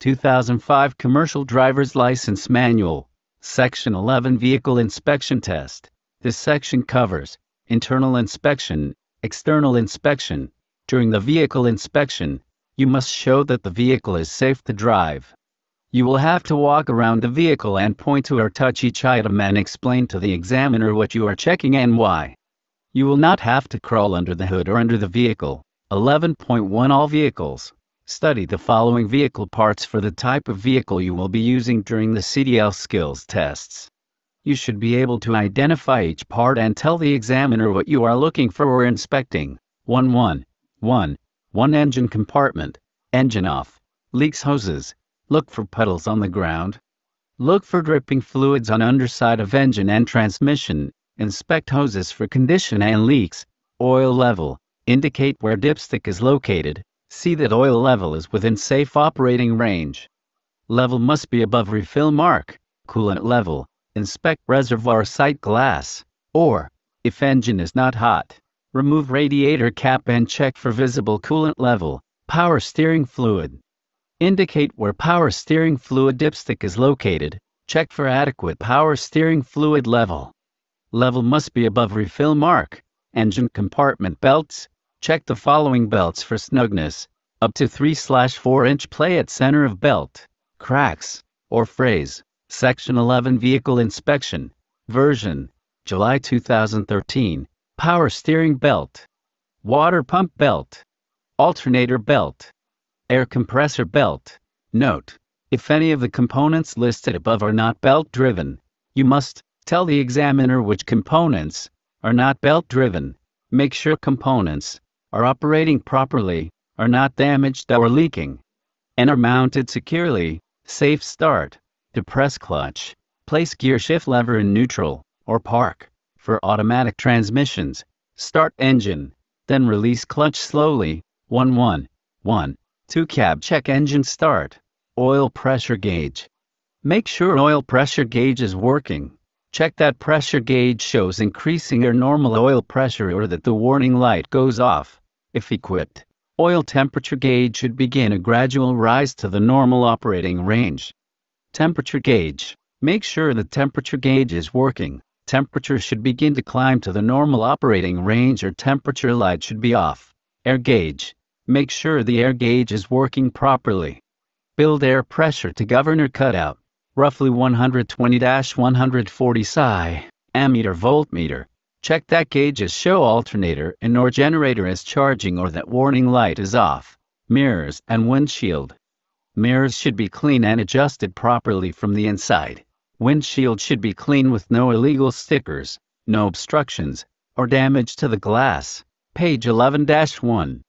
2005 Commercial Driver's License Manual, Section 11 Vehicle Inspection Test. This section covers internal inspection, external inspection. During the vehicle inspection, you must show that the vehicle is safe to drive. You will have to walk around the vehicle and point to or touch each item and explain to the examiner what you are checking and why. You will not have to crawl under the hood or under the vehicle. 11.1 All vehicles. Study the following vehicle parts for the type of vehicle you will be using during the CDL skills tests. You should be able to identify each part and tell the examiner what you are looking for or inspecting. 1 1 1. 1 engine compartment. Engine off. Leaks hoses. Look for puddles on the ground. Look for dripping fluids on underside of engine and transmission. Inspect hoses for condition and leaks. Oil level. Indicate where dipstick is located. See that oil level is within safe operating range. Level must be above refill mark. Coolant level. Inspect reservoir sight glass. Or, if engine is not hot, remove radiator cap and check for visible coolant level. Power steering fluid. Indicate where power steering fluid dipstick is located. Check for adequate power steering fluid level. Level must be above refill mark. Engine compartment belts. Check the following belts for snugness. Up to 3-4 inch play at center of belt. Cracks, or frays. Section 11 Vehicle Inspection. Version. July 2013. Power steering belt. Water pump belt. Alternator belt. Air compressor belt. Note. If any of the components listed above are not belt driven, you must tell the examiner which components are not belt driven. Make sure components are operating properly, are not damaged or leaking, and are mounted securely. Safe start. Depress clutch. Place gear shift lever in neutral, or park. For automatic transmissions, start engine, then release clutch slowly. 1 1 1 2 cab check engine start. Oil pressure gauge. Make sure oil pressure gauge is working. Check that pressure gauge shows increasing or normal oil pressure or that the warning light goes off. If equipped, oil temperature gauge should begin a gradual rise to the normal operating range. Temperature gauge. Make sure the temperature gauge is working. Temperature should begin to climb to the normal operating range or temperature light should be off. Air gauge. Make sure the air gauge is working properly. Build air pressure to governor cutout. Roughly 120-140 psi. Ammeter voltmeter. Check that gauges show alternator and or generator is charging or that warning light is off. Mirrors and windshield. Mirrors should be clean and adjusted properly from the inside. Windshield should be clean with no illegal stickers, no obstructions, or damage to the glass. Page 11-1.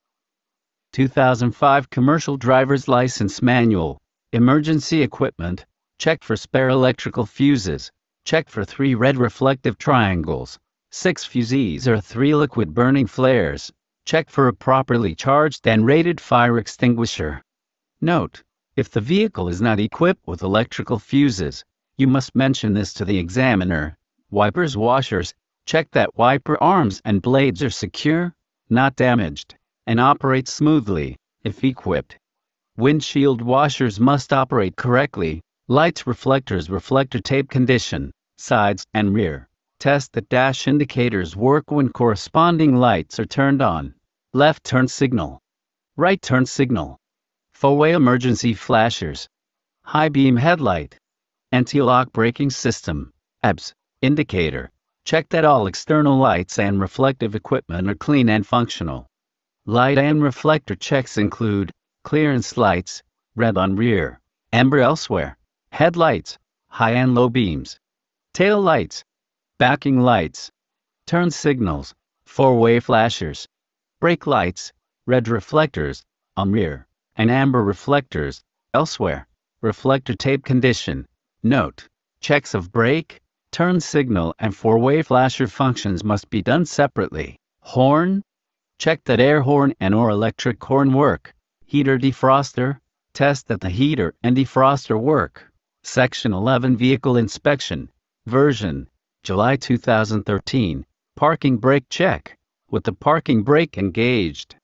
2005 Commercial Driver's License Manual. Emergency equipment. Check for spare electrical fuses. Check for three red reflective triangles. 6 fusees or 3 liquid burning flares. Check for a properly charged and rated fire extinguisher. Note, if the vehicle is not equipped with electrical fuses, you must mention this to the examiner. Wipers washers, check that wiper arms and blades are secure, not damaged, and operate smoothly, if equipped. Windshield washers must operate correctly, lights reflectors reflector tape condition, sides and rear. Test that dash indicators work when corresponding lights are turned on. Left turn signal. Right turn signal. Four-way emergency flashers. High beam headlight. Anti-lock braking system. ABS. Indicator. Check that all external lights and reflective equipment are clean and functional. Light and reflector checks include clearance lights, red on rear, amber elsewhere, headlights, high and low beams, tail lights, backing lights, turn signals, four-way flashers, brake lights, red reflectors, on rear, and amber reflectors, elsewhere, reflector tape condition. Note, checks of brake, turn signal and four-way flasher functions must be done separately. Horn, check that air horn and or electric horn work. Heater defroster, test that the heater and defroster work. Section 11 Vehicle Inspection, version July 2013, parking brake check, with the parking brake engaged.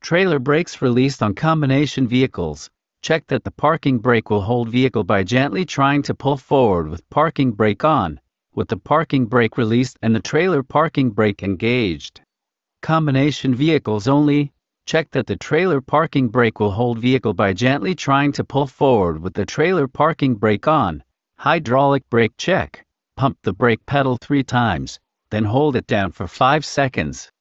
Trailer brakes released on combination vehicles, Check that the parking brake will hold vehicle by gently trying to pull forward with parking brake on, with the parking brake released and the trailer parking brake engaged. Combination vehicles only. Check that the trailer parking brake will hold vehicle by gently trying to pull forward with the trailer parking brake on. Hydraulic brake check. Pump the brake pedal three times, then hold it down for 5 seconds.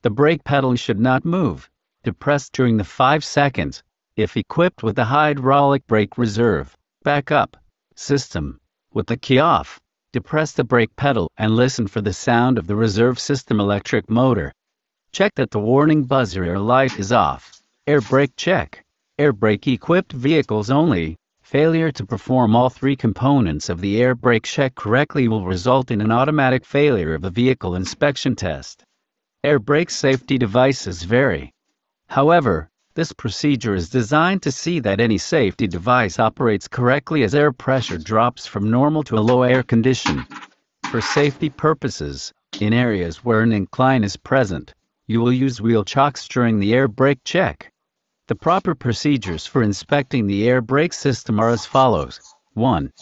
The brake pedal should not move. Depress during the 5 seconds. If equipped with the hydraulic brake reserve, backup system, with the key off, depress the brake pedal and listen for the sound of the reserve system electric motor. Check that the warning buzzer light is off. Air brake check. Air brake equipped vehicles only. Failure to perform all three components of the air brake check correctly will result in an automatic failure of the vehicle inspection test. Air brake safety devices vary. However, this procedure is designed to see that any safety device operates correctly as air pressure drops from normal to a low air condition. For safety purposes, in areas where an incline is present, you will use wheel chocks during the air brake check. The proper procedures for inspecting the air brake system are as follows. 1.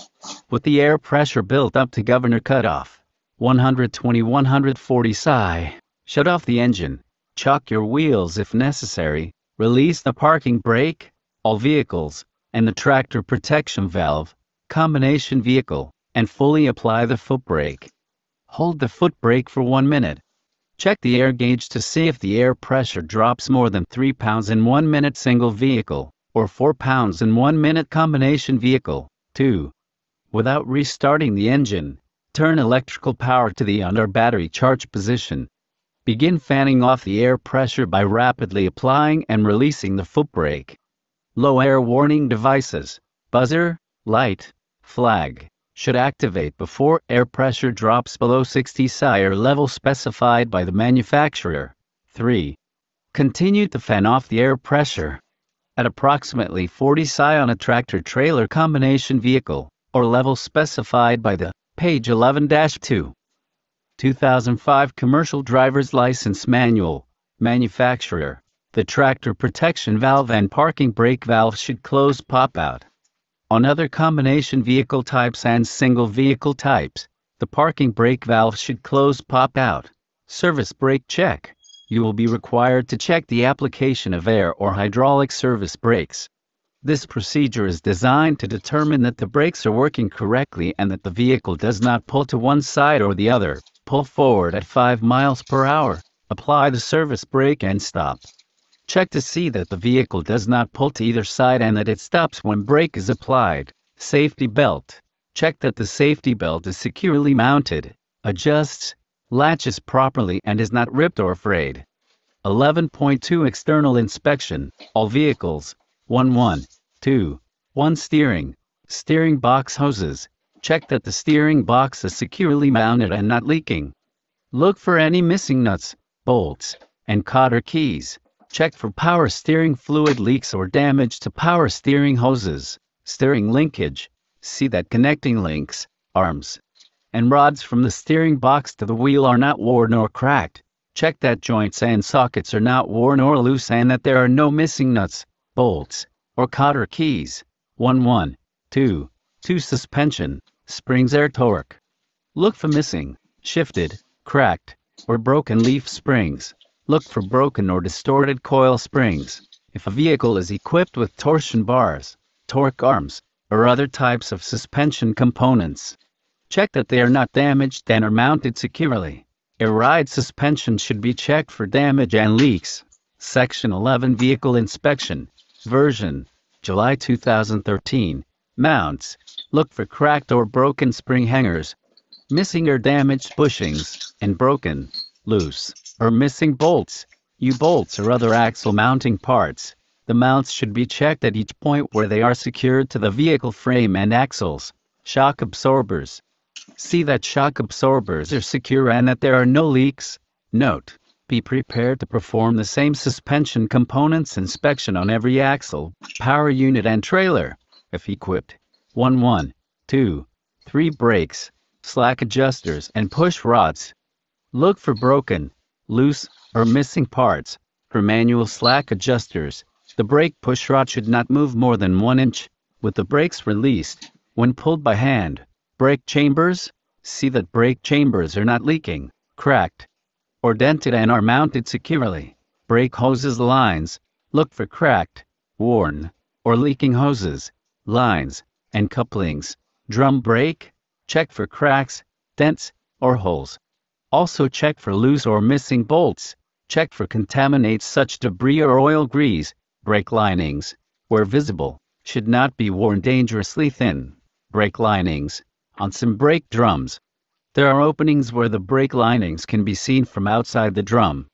With the air pressure built up to governor cutoff, 120-140 psi, shut off the engine, chock your wheels if necessary, release the parking brake, all vehicles, and the tractor protection valve, combination vehicle, and fully apply the foot brake. Hold the foot brake for 1 minute. Check the air gauge to see if the air pressure drops more than 3 pounds in 1 minute single vehicle, or 4 pounds in 1 minute combination vehicle. 2. Without restarting the engine, turn electrical power to the under battery charge position. Begin fanning off the air pressure by rapidly applying and releasing the foot brake. Low air warning devices, buzzer, light, flag should activate before air pressure drops below 60 psi or level specified by the manufacturer. 3. Continue to fan off the air pressure at approximately 40 psi on a tractor trailer combination vehicle or level specified by the page 11-2. 2005 Commercial Driver's License Manual Manufacturer The tractor protection valve and parking brake valve should close pop out. On other combination vehicle types and single vehicle types, the parking brake valve should close pop out. Service brake check. You will be required to check the application of air or hydraulic service brakes. This procedure is designed to determine that the brakes are working correctly and that the vehicle does not pull to one side or the other. Pull forward at 5 miles per hour. Apply the service brake and stop. Check to see that the vehicle does not pull to either side and that it stops when brake is applied. Safety belt. Check that the safety belt is securely mounted, adjusts, latches properly and is not ripped or frayed. 11.2 External inspection. All vehicles. 1 1. 2. 1 Steering. Steering box hoses. Check that the steering box is securely mounted and not leaking. Look for any missing nuts, bolts, and cotter keys. Check for power steering fluid leaks or damage to power steering hoses, steering linkage. See that connecting links, arms, and rods from the steering box to the wheel are not worn or cracked. Check that joints and sockets are not worn or loose and that there are no missing nuts, bolts, or cotter keys. 1 1. 2. 2 Suspension, springs air torque. Look for missing, shifted, cracked, or broken leaf springs. Look for broken or distorted coil springs. If a vehicle is equipped with torsion bars, torque arms, or other types of suspension components, check that they are not damaged and are mounted securely. Air ride suspension should be checked for damage and leaks. Section 11 Vehicle Inspection Version July 2013 Mounts Look for cracked or broken spring hangers, missing or damaged bushings, and broken, loose, or missing bolts, U-bolts or other axle mounting parts. The mounts should be checked at each point where they are secured to the vehicle frame and axles. Shock absorbers. See that shock absorbers are secure and that there are no leaks. Note, be prepared to perform the same suspension components inspection on every axle, power unit and trailer, if equipped. 1 1, 2, 3 brakes, slack adjusters and push rods. Look for broken, loose, or missing parts. For manual slack adjusters, The brake pushrod should not move more than 1 inch, with the brakes released, when pulled by hand. Brake chambers, see that brake chambers are not leaking, cracked, or dented and are mounted securely. Brake hoses lines, look for cracked, worn, or leaking hoses, lines, and couplings. Drum brake, check for cracks, dents, or holes. Also check for loose or missing bolts. Check for contaminates such debris or oil grease. Brake linings, where visible, should not be worn dangerously thin. Brake linings, on some brake drums. There are openings where the brake linings can be seen from outside the drum.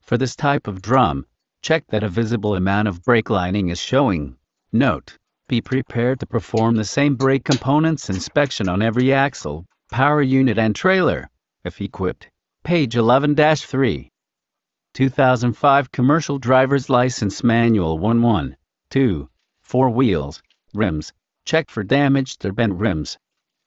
For this type of drum, check that a visible amount of brake lining is showing. Note, be prepared to perform the same brake components inspection on every axle, power unit and trailer, if equipped. Page 11-3. 2005 Commercial Driver's License Manual 11. 2. Four wheels, rims. Check for damaged or bent rims.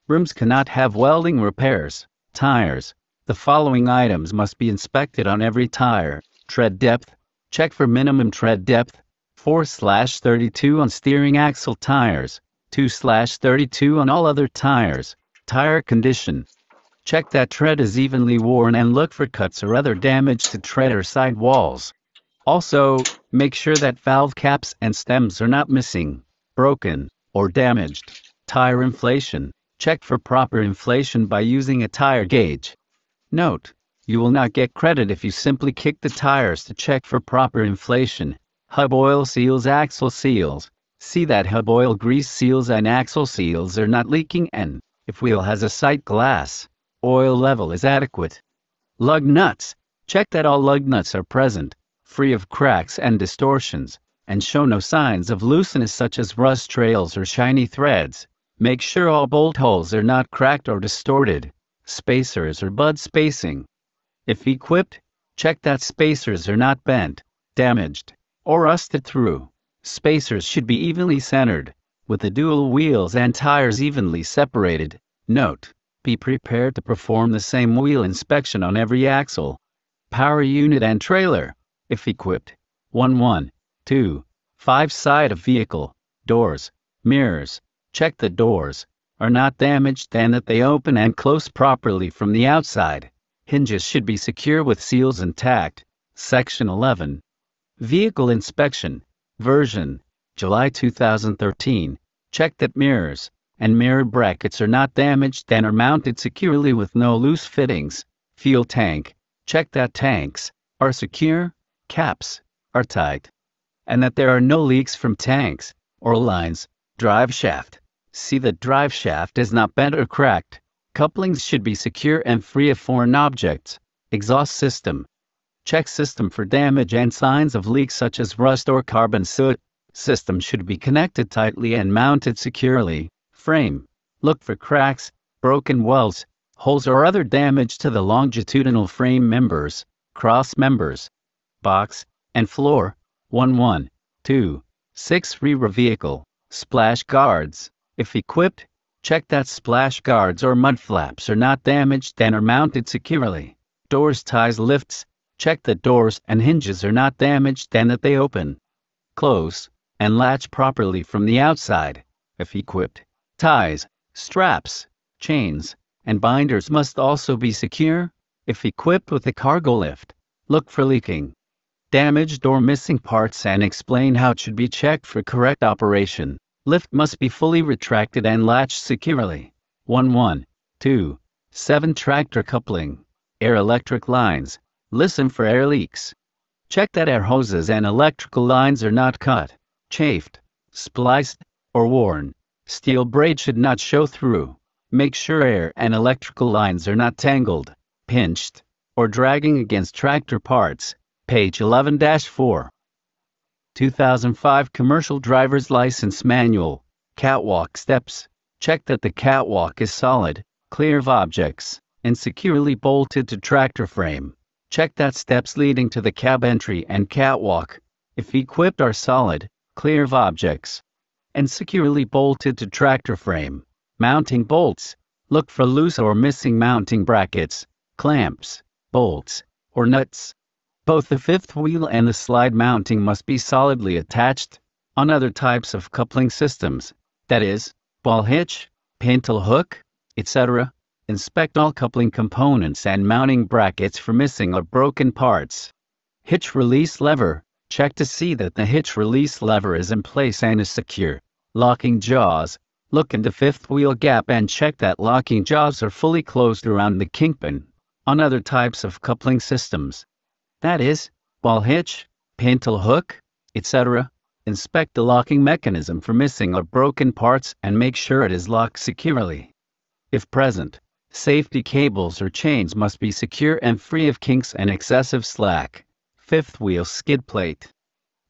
Rims cannot have welding repairs. Tires. The following items must be inspected on every tire. Tread depth. Check for minimum tread depth. 4/32 on steering axle tires. 2/32 on all other tires. Tire condition. Check that tread is evenly worn and look for cuts or other damage to tread or side walls. Also, make sure that valve caps and stems are not missing, broken, or damaged. Tire inflation. Check for proper inflation by using a tire gauge. Note, you will not get credit if you simply kick the tires to check for proper inflation. Hub oil seals axle seals. See that hub oil grease seals and axle seals are not leaking and, if wheel has a sight glass, oil level is adequate. Lug nuts. Check that all lug nuts are present, free of cracks and distortions, and show no signs of looseness such as rust trails or shiny threads. Make sure all bolt holes are not cracked or distorted. Spacers or Budd spacing. If equipped, check that spacers are not bent, damaged, or rusted through. Spacers should be evenly centered, with the dual wheels and tires evenly separated. Note, be prepared to perform the same wheel inspection on every axle, power unit and trailer, if equipped. 1 1, 2, 5 side of vehicle, doors, mirrors, check the doors, are not damaged and that they open and close properly from the outside. Hinges should be secure with seals intact. Section 11. Vehicle Inspection, version, July 2013. Check that mirrors, and mirror brackets are not damaged and are mounted securely with no loose fittings. Fuel tank. Check that tanks are secure, caps are tight, and that there are no leaks from tanks or lines. Drive shaft. See that drive shaft is not bent or cracked. Couplings should be secure and free of foreign objects. Exhaust system. Check system for damage and signs of leaks such as rust or carbon soot. System should be connected tightly and mounted securely. Frame. Look for cracks, broken welds, holes or other damage to the longitudinal frame members, cross members, box, and floor. 1 1, 2, 6 rear vehicle, splash guards. If equipped, check that splash guards or mud flaps are not damaged and are mounted securely. Doors ties lifts, check that doors and hinges are not damaged and that they open, close, and latch properly from the outside, if equipped. Ties, straps, chains, and binders must also be secure. If equipped with a cargo lift, look for leaking, damaged or missing parts and explain how it should be checked for correct operation. Lift must be fully retracted and latched securely. 1 1, 2, 7 Tractor coupling, air electric lines. Listen for air leaks. Check that air hoses and electrical lines are not cut, chafed, spliced, or worn. Steel braid should not show through. Make sure air and electrical lines are not tangled, pinched, or dragging against tractor parts. Page 11-4. 2005 Commercial Driver's License Manual. Catwalk Steps. Check that the catwalk is solid, clear of objects, and securely bolted to tractor frame. Check that steps leading to the cab entry and catwalk, if equipped are solid, clear of objects, and securely bolted to tractor frame. Mounting bolts. Look for loose or missing mounting brackets, clamps, bolts, or nuts. Both the fifth wheel and the slide mounting must be solidly attached. On other types of coupling systems, that is, ball hitch, pintle hook, etc., inspect all coupling components and mounting brackets for missing or broken parts. Hitch release lever, check to see that the hitch release lever is in place and is secure. Locking jaws, look in the fifth wheel gap and check that locking jaws are fully closed around the kingpin. On other types of coupling systems, that is, ball hitch, pintle hook, etc., inspect the locking mechanism for missing or broken parts and make sure it is locked securely. If present, safety cables or chains must be secure and free of kinks and excessive slack. Fifth wheel skid plate.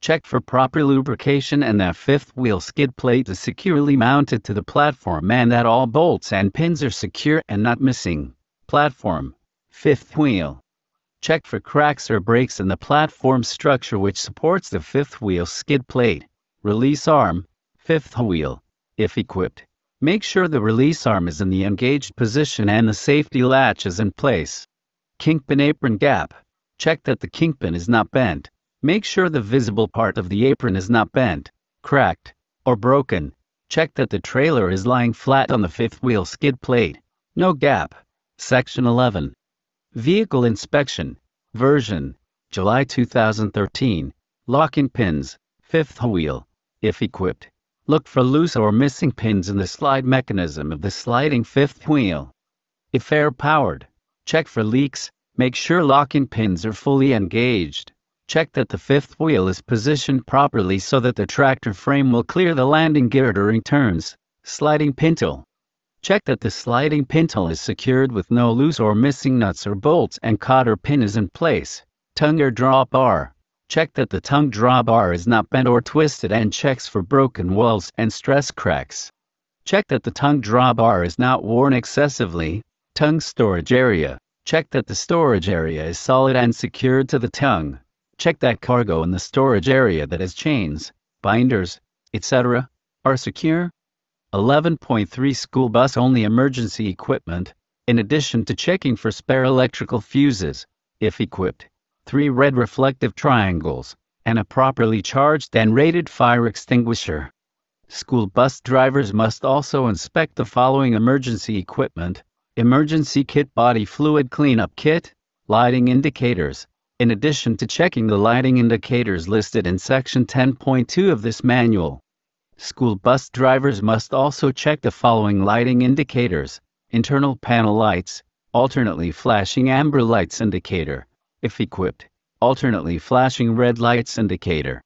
Check for proper lubrication and that fifth wheel skid plate is securely mounted to the platform and that all bolts and pins are secure and not missing. Platform. Fifth wheel. Check for cracks or breaks in the platform structure which supports the fifth wheel skid plate. Release arm. Fifth wheel. If equipped. Make sure the release arm is in the engaged position and the safety latch is in place. Kink Kingpin apron gap. Check that the kingpin is not bent. Make sure the visible part of the apron is not bent, cracked, or broken. Check that the trailer is lying flat on the fifth wheel skid plate. No gap. Section 11. Vehicle Inspection. Version. July 2013. Locking pins. Fifth wheel. If equipped. Look for loose or missing pins in the slide mechanism of the sliding fifth wheel. If air powered. Check for leaks. Make sure locking pins are fully engaged. Check that the fifth wheel is positioned properly so that the tractor frame will clear the landing gear during turns. Sliding pintle. Check that the sliding pintle is secured with no loose or missing nuts or bolts and cotter pin is in place. Tongue or draw bar. Check that the tongue draw bar is not bent or twisted and checks for broken walls and stress cracks. Check that the tongue draw bar is not worn excessively. Tongue storage area. Check that the storage area is solid and secured to the tongue. Check that cargo in the storage area that has chains, binders, etc., are secure. 11.3 School bus only emergency equipment, in addition to checking for spare electrical fuses, if equipped. 3 red reflective triangles, and a properly charged and rated fire extinguisher. School bus drivers must also inspect the following emergency equipment emergency kit body fluid cleanup kit, lighting indicators, in addition to checking the lighting indicators listed in Section 10.2 of this manual. School bus drivers must also check the following lighting indicators internal panel lights, alternately flashing amber lights indicator, if equipped, alternately flashing red lights indicator,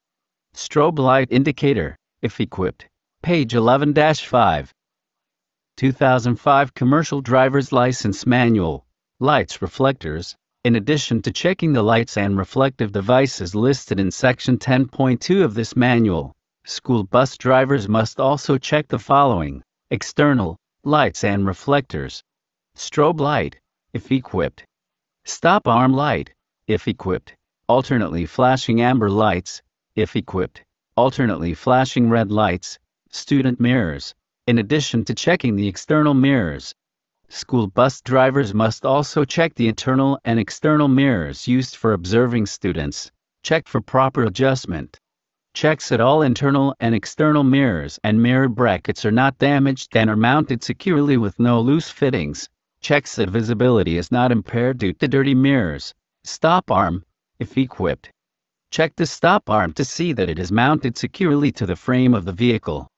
strobe light indicator, if equipped. Page 11 5. 2005 Commercial Driver's License Manual Lights Reflectors. In addition to checking the lights and reflective devices listed in Section 10.2 of this manual, school bus drivers must also check the following external lights and reflectors, strobe light, if equipped, stop arm light, if equipped, alternately flashing amber lights, if equipped, alternately flashing red lights, student mirrors, in addition to checking the external mirrors. School bus drivers must also check the internal and external mirrors used for observing students. Check for proper adjustment. Checks that all internal and external mirrors and mirror brackets are not damaged and are mounted securely with no loose fittings. Checks that visibility is not impaired due to dirty mirrors. Stop arm, if equipped. Check the stop arm to see that it is mounted securely to the frame of the vehicle.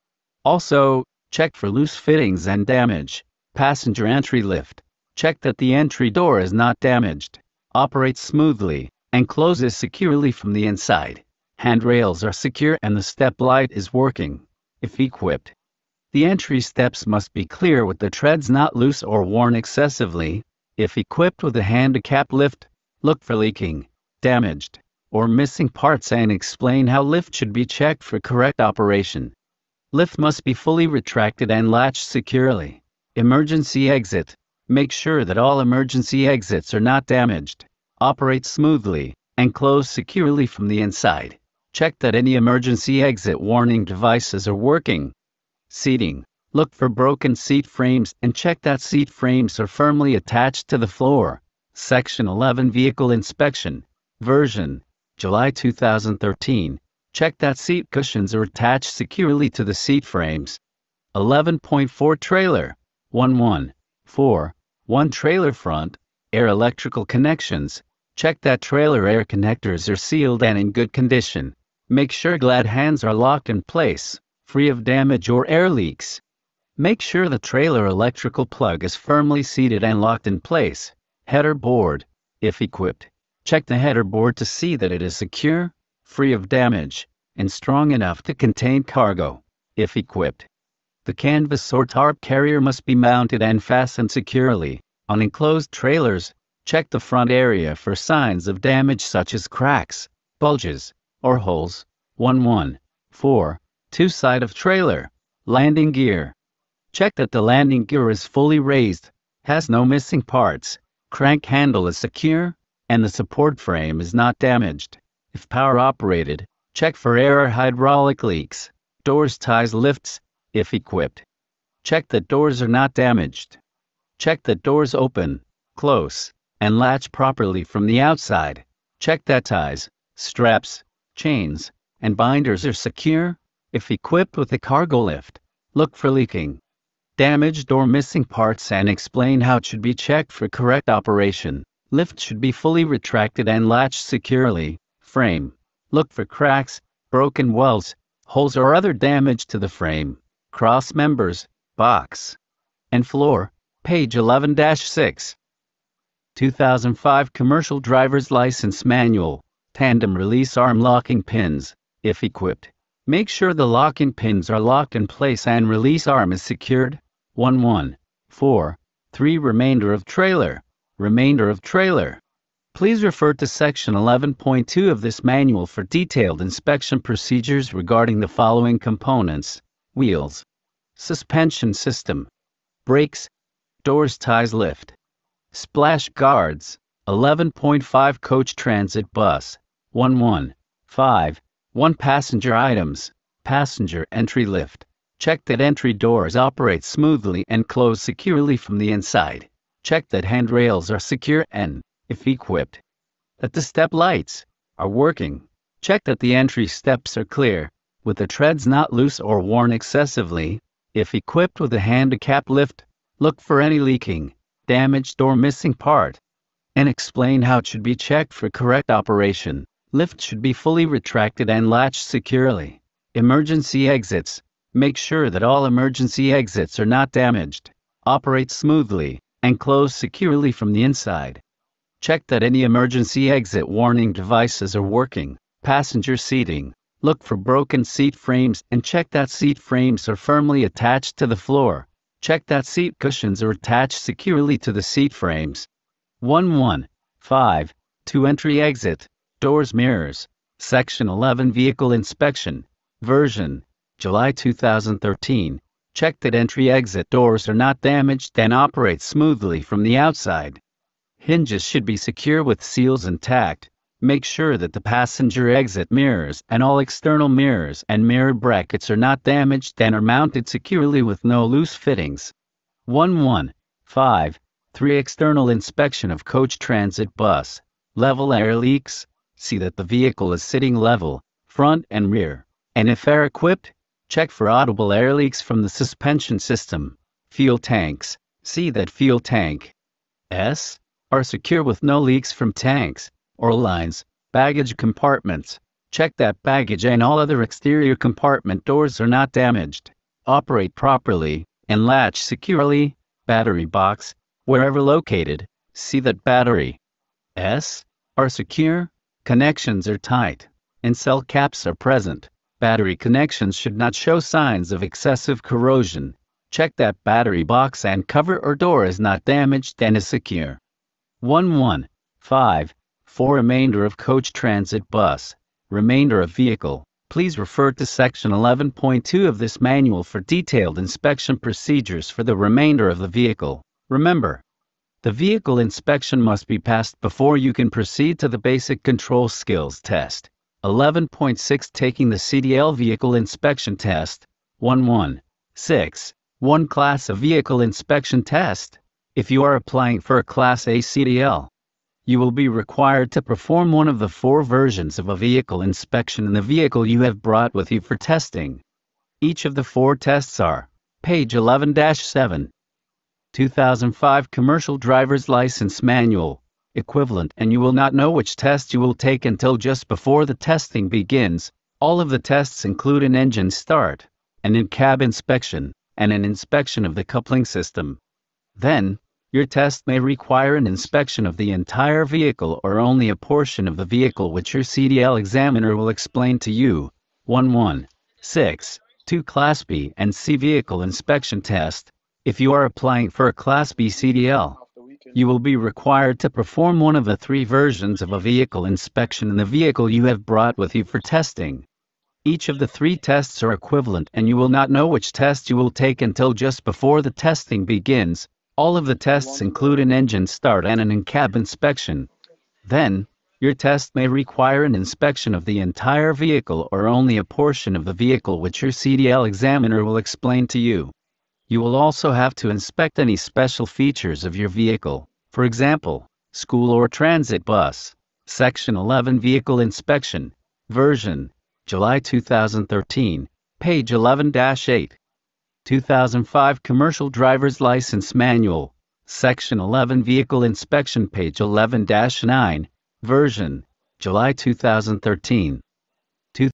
Also, check for loose fittings and damage. Passenger entry lift. Check that the entry door is not damaged, operates smoothly, and closes securely from the inside. Handrails are secure and the step light is working, if equipped. The entry steps must be clear with the treads not loose or worn excessively. If equipped with a handicap lift, look for leaking, damaged, or missing parts and explain how lift should be checked for correct operation. Lift must be fully retracted and latched securely. Emergency exit. Make sure that all emergency exits are not damaged, operate smoothly, and close securely from the inside. Check that any emergency exit warning devices are working. Seating. Look for broken seat frames and check that seat frames are firmly attached to the floor. Section 11 Vehicle Inspection. Version July 2013. Check that seat cushions are attached securely to the seat frames. 11.4 Trailer 114. 1 Trailer front, air electrical connections. Check that trailer air connectors are sealed and in good condition. Make sure glad hands are locked in place, free of damage or air leaks. Make sure the trailer electrical plug is firmly seated and locked in place. Header board, if equipped. Check the header board to see that it is secure, free of damage, and strong enough to contain cargo, if equipped. The canvas or tarp carrier must be mounted and fastened securely. On enclosed trailers, check the front area for signs of damage such as cracks, bulges, or holes. 114. 2 side of trailer. Landing gear. Check that the landing gear is fully raised, has no missing parts, crank handle is secure, and the support frame is not damaged. If power operated, check for air or hydraulic leaks. Doors, ties, lifts, if equipped. Check that doors are not damaged. Check that doors open, close, and latch properly from the outside. Check that ties, straps, chains, and binders are secure. If equipped with a cargo lift, look for leaking, damaged or missing parts and explain how it should be checked for correct operation. Lift should be fully retracted and latched securely. Frame. Look for cracks, broken welds, holes or other damage to the frame, cross members, box, and floor. Page 11-6. 2005 Commercial Driver's License Manual. Tandem release arm locking pins, if equipped. Make sure the locking pins are locked in place and release arm is secured. 1 1 4 3 Remainder of trailer. Remainder of trailer. Please refer to section 11.2 of this manual for detailed inspection procedures regarding the following components. Wheels. Suspension system. Brakes. Doors ties lift. Splash guards. 11.5 Coach Transit Bus. 1 5 1 Passenger items. Passenger entry lift. Check that entry doors operate smoothly and close securely from the inside. Check that handrails are secure and, if equipped, that the step lights are working. Check that the entry steps are clear, with the treads not loose or worn excessively. If equipped with a handicap lift, look for any leaking, damaged or missing part, and explain how it should be checked for correct operation. Lift should be fully retracted and latched securely. Emergency exits. Make sure that all emergency exits are not damaged, operate smoothly, and close securely from the inside. Check that any emergency exit warning devices are working. Passenger seating. Look for broken seat frames and check that seat frames are firmly attached to the floor. Check that seat cushions are attached securely to the seat frames. 1 1 5 2 Entry Exit Doors Mirrors Section 11 Vehicle Inspection Version July 2013. Check that entry-exit doors are not damaged and operate smoothly from the outside. Hinges should be secure with seals intact. Make sure that the passenger exit mirrors and all external mirrors and mirror brackets are not damaged and are mounted securely with no loose fittings. 1 5 3 External inspection of coach transit bus. Level air leaks. See that the vehicle is sitting level, front and rear. And if air equipped, Check for audible air leaks from the suspension system. Fuel tanks. See that fuel tank S are secure with no leaks from tanks or lines. Baggage compartments. Check that baggage and all other exterior compartment doors are not damaged. Operate properly and latch securely. Battery box. Wherever located, see that battery S are secure, connections are tight, and cell caps are present. Battery connections should not show signs of excessive corrosion. Check that battery box and cover or door is not damaged and is secure. 1 5 4 Remainder of coach transit bus. Remainder of vehicle. Please refer to section 11.2 of this manual for detailed inspection procedures for the remainder of the vehicle. Remember, the vehicle inspection must be passed before you can proceed to the basic control skills test. 11.6 Taking the CDL Vehicle Inspection Test 116 1 Class of Vehicle Inspection Test If you are applying for a Class A CDL you will be required to perform one of the four versions of a vehicle inspection in the vehicle you have brought with you for testing. Each of the four tests are page 11 7, 2005 Commercial Driver's License Manual, equivalent, and you will not know which test you will take until just before the testing begins. All of the tests include an engine start, an in-cab inspection, and an inspection of the coupling system. Then, your test may require an inspection of the entire vehicle or only a portion of the vehicle which your CDL examiner will explain to you. 1 6. 2 Class B and C vehicle inspection test. If you are applying for a Class B CDL, you will be required to perform one of the three versions of a vehicle inspection in the vehicle you have brought with you for testing. Each of the three tests are equivalent and you will not know which test you will take until just before the testing begins. All of the tests include an engine start and an in-cab inspection. Then, your test may require an inspection of the entire vehicle or only a portion of the vehicle which your CDL examiner will explain to you. You will also have to inspect any special features of your vehicle, for example, school or transit bus. Section 11 Vehicle Inspection, version, July 2013, page 11 8. 2005 Commercial Driver's License Manual, Section 11 Vehicle Inspection page 11 9, version, July 2013.